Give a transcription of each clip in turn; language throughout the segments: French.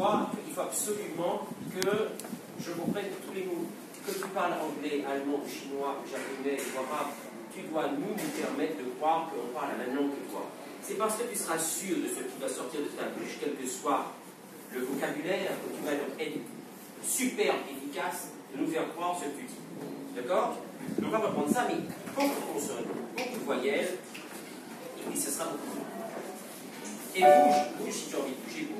dis-toi qu'il faut absolument que je comprenne tous les mots. Que tu parles anglais, allemand, chinois, japonais, arabe, tu dois nous, nous permettre de croire qu'on parle la même langue que toi. C'est parce que tu seras sûr de ce qui va sortir de ta bouche, quel que soit le vocabulaire, que tu vas être super efficace de nous faire croire ce que tu dis. D'accord? Donc on va reprendre ça, mais beaucoup de consonnes, beaucoup de voyelles, et puis ce sera beaucoup. Et bouge, bouge si tu as envie de bouger, bouge.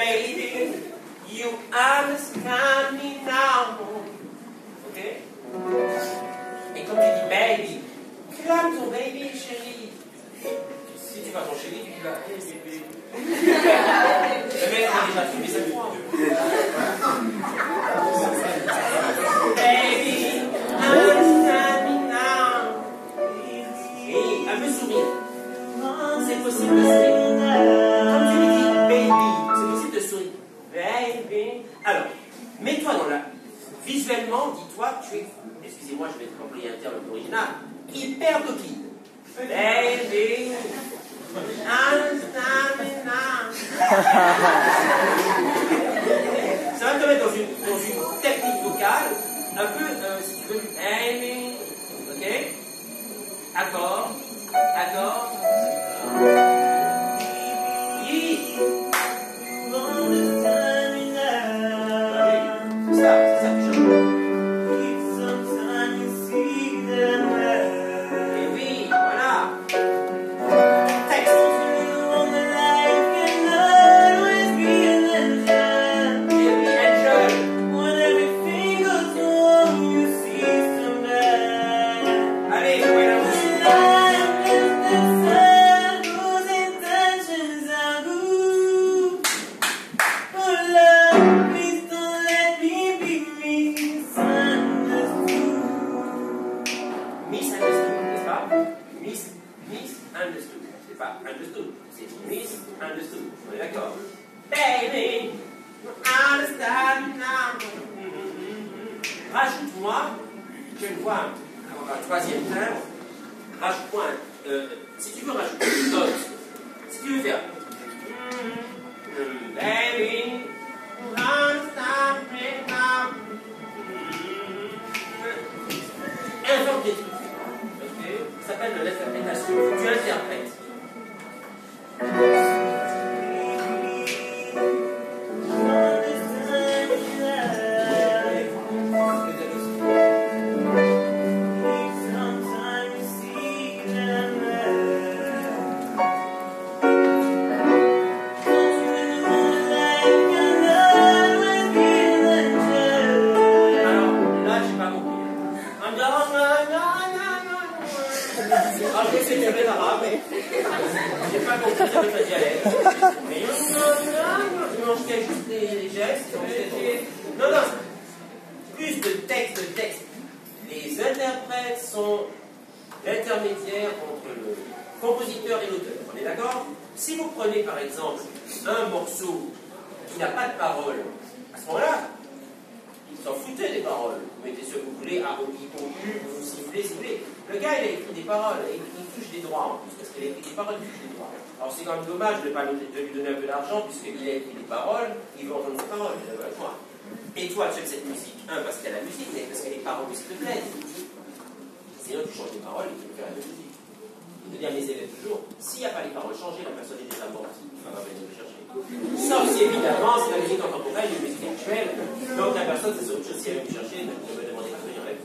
Baby, you understand Ça va te mettre dans une, dans une technique vocale, un peu, euh, si tu ok. Misunderstood. C'est pas understood, c'est misunderstood. On est d'accord? Baby, understand now. Rajoute-moi, je ne vois un, troisième timbre. Rajoute-moi euh, si tu veux rajouter une note, si tu veux faire. Baby, you understand compositeur et l'auteur. On est d'accord? Si vous prenez par exemple un morceau qui n'a pas de parole, à ce moment-là, il s'en foutait des paroles. Vous mettez ce que vous voulez, à contenus, vous sifflez, si vous voulez. Le gars, il a écrit des paroles, et il touche des droits en plus, parce qu'il a écrit des paroles, il touche des droits. Alors c'est quand même dommage de lui donner un peu d'argent, puisqu'il a écrit des paroles, il veut entendre des paroles, il a moi. Et toi, tu aimes cette musique, un, parce qu'il y a la musique, mais parce que les paroles aussi te plaisent. Sinon, tu changes les paroles et tu peux faire la musique. Je veux dire à mes élèves toujours, s'il n'y a pas les paroles changées, la personne est déjà morte. Il va venir le chercher. Sauf si évidemment, c'est la musique contemporaine, une musique actuelle. Donc la personne, c'est autre chose. Si elle veut me chercher, elle me demander de venir avec.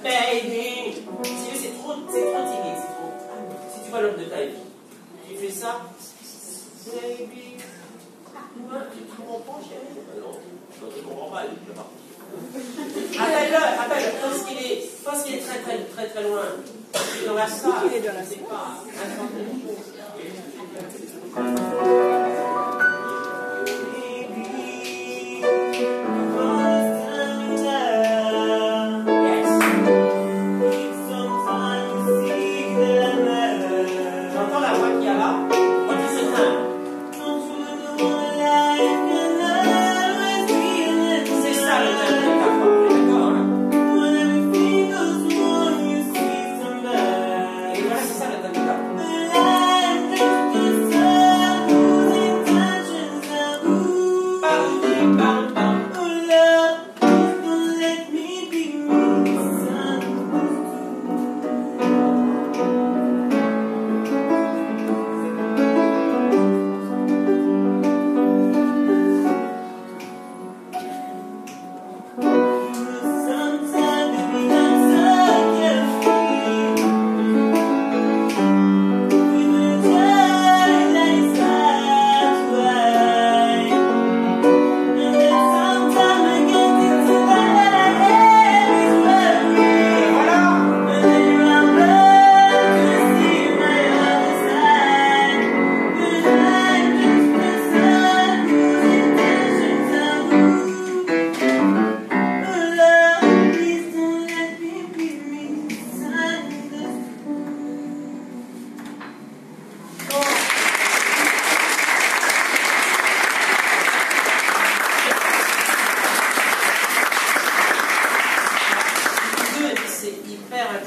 Baby, si c'est trop, c'est trop timide, c'est trop. Si tu vois l'homme de ta vie, tu fais ça. Baby, tu tu comprends, chérie Non. pas le partir. Appelle-le, appelle-le. Qu'il est, pense qu'il est très, très, très, très loin. Il est dans la salle. Il est dans la salle.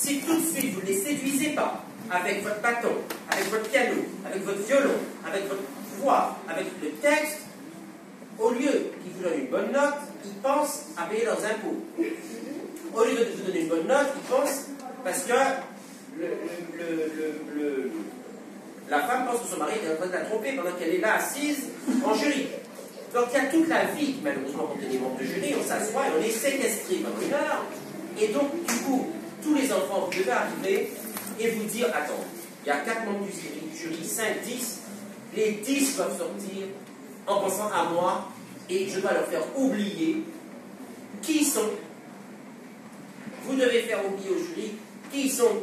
si tout de suite vous ne les séduisez pas avec votre bâton, avec votre piano, avec votre violon, avec votre voix, avec le texte, au lieu qu'ils vous donnent une bonne note, ils pensent à payer leurs impôts. Au lieu de vous donner une bonne note, ils pensent parce que la femme pense que son mari est en train de la tromper pendant qu'elle est là assise en jury. Donc il y a toute la vie malheureusement, quand on est des membres de jury, on s'assoit et on est séquestré pendant une heure. Et donc, du coup, tous les enfants, vous devez arriver et vous dire attends, il y a quatre membres du jury, 5, 10, les 10 doivent sortir en pensant à moi et je dois leur faire oublier qui ils sont. Vous devez faire oublier au jury qui ils sont.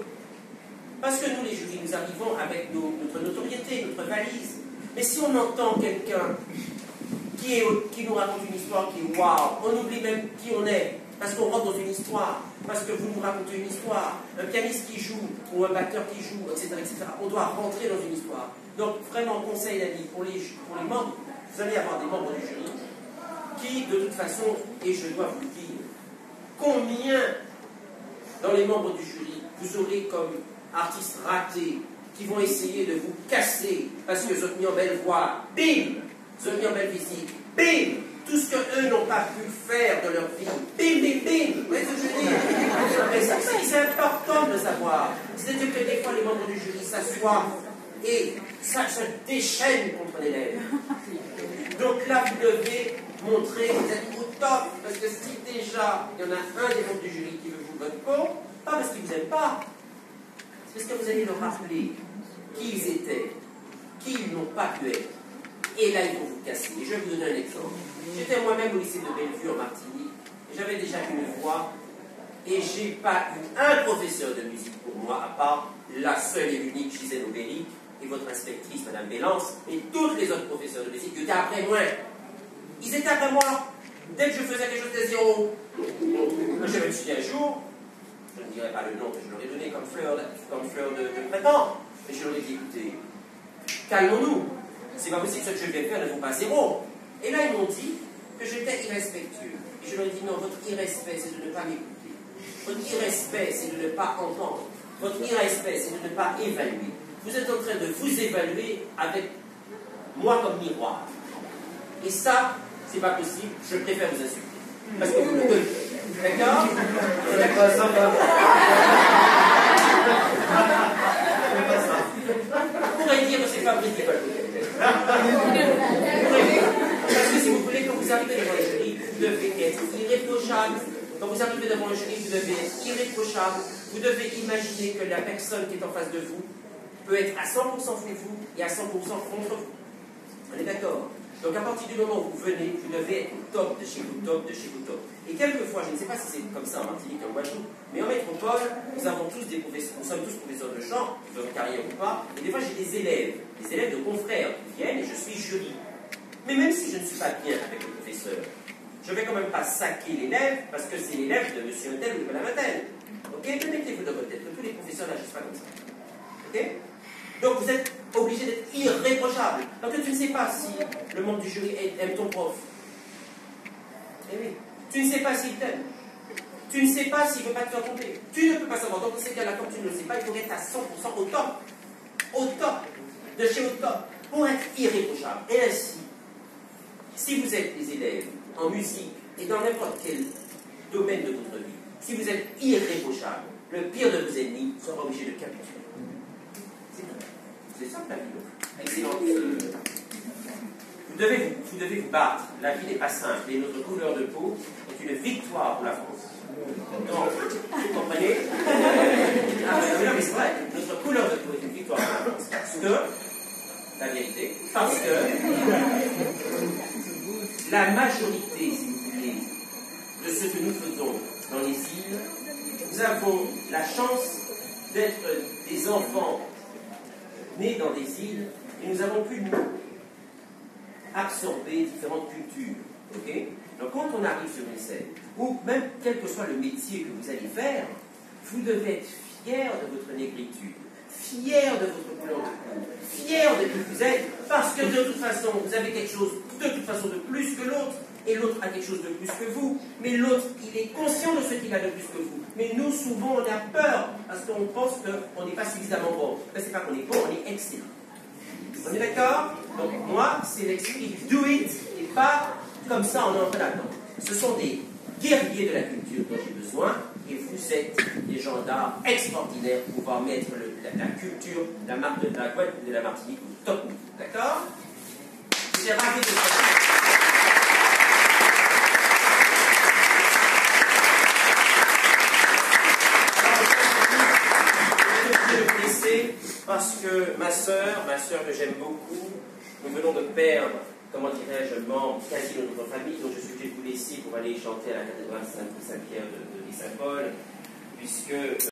Parce que nous, les jurys, nous arrivons avec notre notoriété, notre valise. Mais si on entend quelqu'un qui, nous raconte une histoire qui est waouh. On oublie même qui on est, parce qu'on rentre dans une histoire, parce que vous nous racontez une histoire. Un pianiste qui joue, ou un batteur qui joue, etc. etc. On doit rentrer dans une histoire. Donc, vraiment, conseil d'avis pour les, pour les membres, vous allez avoir des membres du jury qui, de toute façon, et je dois vous le dire, combien dans les membres du jury vous aurez comme artistes ratés qui vont essayer de vous casser parce que mis en belle voix, bim, Sonia belle visite, bim Tout ce qu'eux n'ont pas pu faire de leur vie, bim, bim, bim Vous voyez ce que je veux dire? C'est important de savoir. C'est-à-dire que des fois, les membres du jury s'assoient et ça se déchaîne contre l'élève. Donc là, vous devez montrer que vous êtes au top, parce que si déjà il y en a un des membres du jury qui veut vous votre peau, pas parce qu'il vous aime pas, c'est parce que vous allez leur rappeler qui ils étaient, qui ils n'ont pas pu être. Et là, ils vont vous casser. je vais vous donner un exemple. J'étais moi-même au lycée de Bellevue en Martinique. J'avais déjà une voix. Et j'ai pas eu un professeur de musique pour moi, à part la seule et l'unique Gisèle Aubéry et votre inspectrice, Madame Bélance, et toutes les autres professeurs de musique qui étaient après moi. Ils étaient après moi. Dès que je faisais quelque chose de zéro, je me suis dit un jour, je ne dirai pas le nom que je leur ai donné comme fleur, comme fleur de, de printemps, mais je leur ai dit écoutez, calmons-nous. C'est pas possible, ce que je vais faire ne vaut pas zéro. Et là, ils m'ont dit que j'étais irrespectueux. Et je leur ai dit, non, votre irrespect, c'est de ne pas m'écouter. Votre irrespect, c'est de ne pas entendre. Votre irrespect, c'est de ne pas évaluer. Vous êtes en train de vous évaluer avec moi comme miroir. Et ça, c'est pas possible, je préfère vous insulter. Parce que vous le D'accord? On pourrait dire que c'est pas ridicule. Parce que si vous voulez, quand vous arrivez devant le jury, vous devez être irréprochable. Quand vous arrivez devant le jury, vous devez être irréprochable. Vous devez imaginer que la personne qui est en face de vous peut être à 100% pour vous et à 100% contre vous. On est d'accord? Donc à partir du moment où vous venez, vous devez être top de chez vous, top de chez vous, top. Et quelquefois, je ne sais pas si c'est comme ça en Martinique, en Guadeloupe, mais en métropole, nous avons tous des professeurs, nous sommes tous professeurs de chant, de carrière ou pas, et des fois j'ai des élèves, des élèves de confrères qui viennent et je suis jury. Mais même si je ne suis pas bien avec le professeur, je ne vais quand même pas saquer l'élève parce que c'est l'élève de monsieur tel ou de madame tel. Ok? Mettez-vous dans votre tête que tous les professeurs n'agissent pas comme ça. Ok? Donc vous êtes obligé d'être irréprochable. Parce que tu ne sais pas si le membre du jury aime ton prof. Eh oui. Tu ne sais pas s'il t'aime. Tu ne sais pas s'il ne veut pas te faire. Tu ne peux pas savoir. Donc dans ces cas-là, comme tu ne le sais pas, il faut être à 100% au top. Au top. De chez au top. Pour être irréprochable. Et ainsi, si vous êtes des élèves en musique et dans n'importe quel domaine de votre vie, si vous êtes irréprochable, le pire de vos ennemis sera obligé de capituler. C'est ça la vie. Excellent. Vous devez vous, devez vous battre. La vie n'est pas simple et notre couleur de peau est une victoire pour la France. Donc, vous comprenez? Ah, mais, mais c'est vrai, notre couleur de peau est une victoire pour la France. Parce que, la vérité, parce que la majorité, si vous voulez, de ce que nous faisons dans les îles, nous avons la chance d'être des enfants nés dans des îles, et nous avons pu absorber différentes cultures. Donc quand on arrive sur une scène, ou même quel que soit le métier que vous allez faire, vous devez être fier de votre négritude, fier de votre fier de qui vous êtes, parce que de toute façon, vous avez quelque chose de toute façon de plus que l'autre, et l'autre a quelque chose de plus que vous, mais l'autre, il est conscient de ce qu'il a de plus que vous. Mais nous, souvent, on a peur, parce qu'on pense qu'on n'est pas suffisamment bon. Mais c'est pas qu'on est bon, on est excellent. On est d'accord? Donc moi, c'est l'esprit do it, et pas comme ça on est en train d'attendre. Ce sont des guerriers de la culture dont j'ai besoin, et vous êtes des gens d'art extraordinaires pour pouvoir mettre la, culture, la marque de la Guadeloupe de la Martinique au top. D'accord? Je suis ravi de parce que ma sœur, ma sœur que j'aime beaucoup, nous venons de perdre, comment dirais-je, membre quasi de notre famille, donc je suis obligé de vous laisser pour aller chanter à la cathédrale Saint-Pierre de, de Saint-Paul, puisque